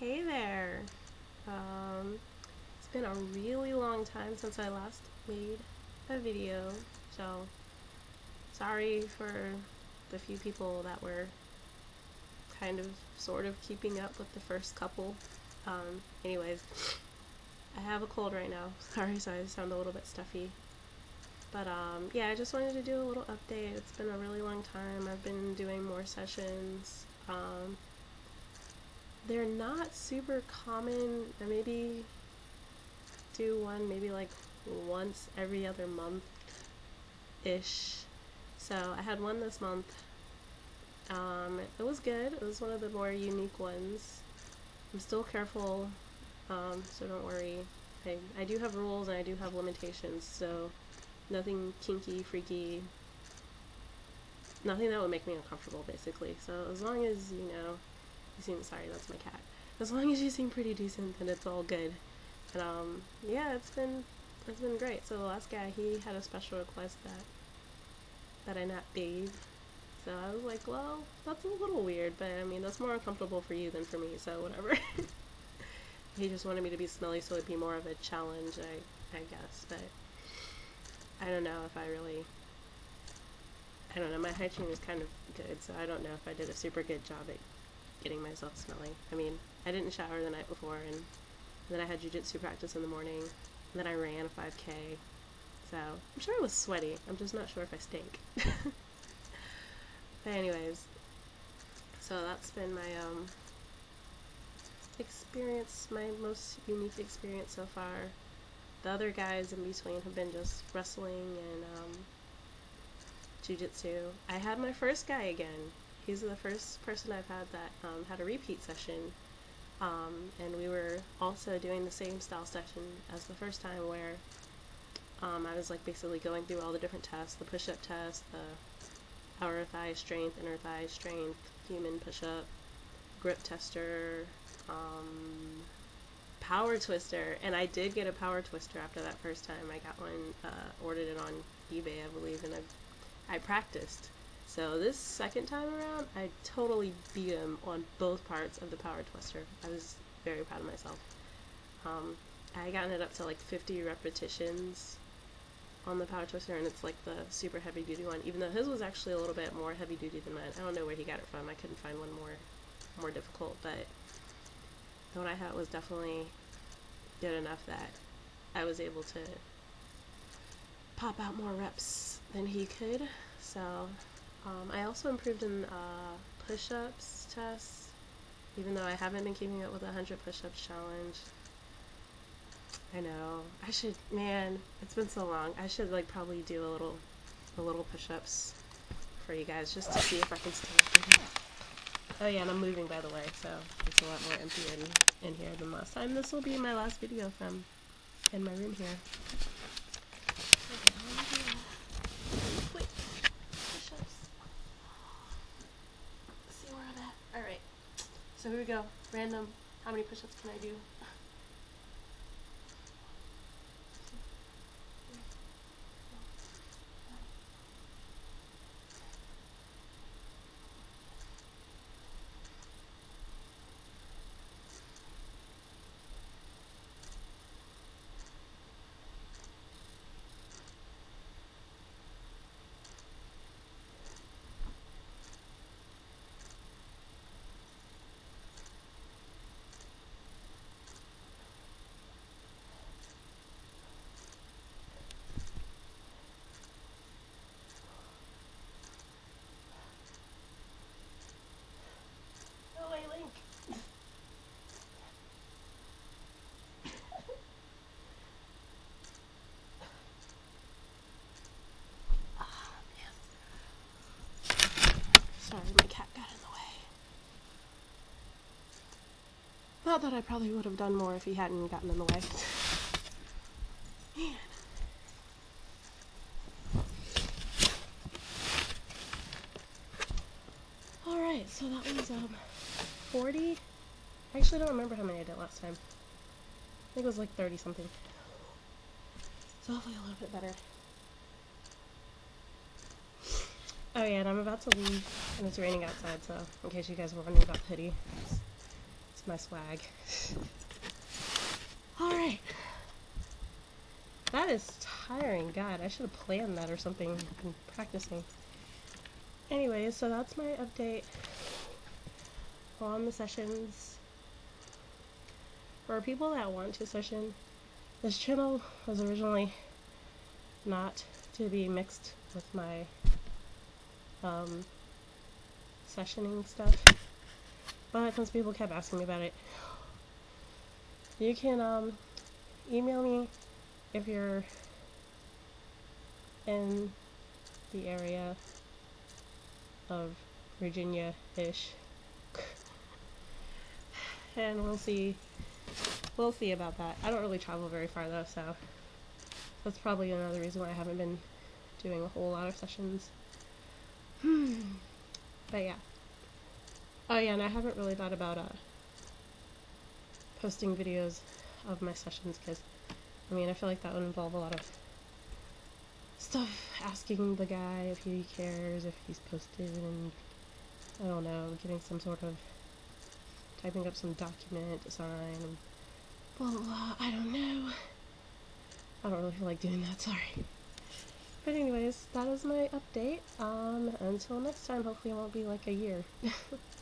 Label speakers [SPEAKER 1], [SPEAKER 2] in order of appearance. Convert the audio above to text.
[SPEAKER 1] Hey there! Um, it's been a really long time since I last made a video, so sorry for the few people that were kind of sort of keeping up with the first couple. Um, anyways, I have a cold right now. Sorry, so I sound a little bit stuffy. But um, yeah, I just wanted to do a little update. It's been a really long time. I've been doing more sessions. Um, they're not super common. I maybe do one maybe like once every other month ish. So I had one this month. Um, it was good. It was one of the more unique ones. I'm still careful, um, so don't worry. I, I do have rules and I do have limitations, so nothing kinky, freaky, nothing that would make me uncomfortable, basically. So as long as, you know, you seem, sorry, that's my cat. As long as you seem pretty decent, then it's all good. And, um, yeah, it's been, it's been great. So the last guy, he had a special request that, that I not bathe. So I was like, well, that's a little weird, but I mean, that's more uncomfortable for you than for me, so whatever. he just wanted me to be smelly so it'd be more of a challenge, I, I guess, but I don't know if I really, I don't know, my hygiene is kind of good, so I don't know if I did a super good job at getting myself smelly. I mean, I didn't shower the night before, and then I had jujitsu practice in the morning, and then I ran a 5k, so I'm sure I was sweaty, I'm just not sure if I stink. but anyways, so that's been my, um, experience, my most unique experience so far. The other guys in between have been just wrestling and um, jujitsu. I had my first guy again. He's the first person I've had that um, had a repeat session. Um, and we were also doing the same style session as the first time where um, I was like basically going through all the different tests, the push-up test, the outer thigh strength, inner thigh strength, human push-up, grip tester, um, power twister, and I did get a power twister after that first time. I got one, uh, ordered it on eBay, I believe, and I, I practiced. So this second time around, I totally beat him on both parts of the power twister. I was very proud of myself. Um, I gotten it up to like 50 repetitions on the power twister, and it's like the super heavy duty one. Even though his was actually a little bit more heavy duty than mine. I don't know where he got it from. I couldn't find one more more difficult, but the one I had was definitely good enough that I was able to pop out more reps than he could. So um, I also improved in uh, push-ups tests, even though I haven't been keeping up with the 100 push-ups challenge. I know. I should, man, it's been so long. I should like probably do a little, a little push-ups for you guys just to see if I can stay. Oh yeah, and I'm moving by the way, so it's a lot more empty in, in here than last time. This will be my last video from in my room here. Wait, push-ups. See where I'm at. Alright, so here we go. Random, how many push-ups can I do? Go away, Link. Ah, man. Sorry, my cat got in the way. Not that I probably would have done more if he hadn't gotten in the way. Man. Alright, so that was um 40. I actually don't remember how many I did last time. I think it was like 30 something. So hopefully a little bit better. Oh yeah, and I'm about to leave, and it's raining outside, so in case you guys were wondering about hoodie, my swag. Alright. That is tiring. God, I should have planned that or something. I've Been practicing. Anyways, so that's my update on the sessions. For people that want to session, this channel was originally not to be mixed with my um, sessioning stuff. But since people kept asking me about it, you can um, email me if you're in the area of Virginia-ish. and we'll see we'll see about that. I don't really travel very far though, so that's probably another reason why I haven't been doing a whole lot of sessions. but yeah. Oh yeah, and I haven't really thought about uh, posting videos of my sessions because, I mean, I feel like that would involve a lot of stuff, asking the guy if he cares, if he's posted, and I don't know, getting some sort of, typing up some document to sign, and blah blah blah, I don't know. I don't really feel like doing that, sorry. But anyways, that is my update. Um, until next time, hopefully it won't be like a year.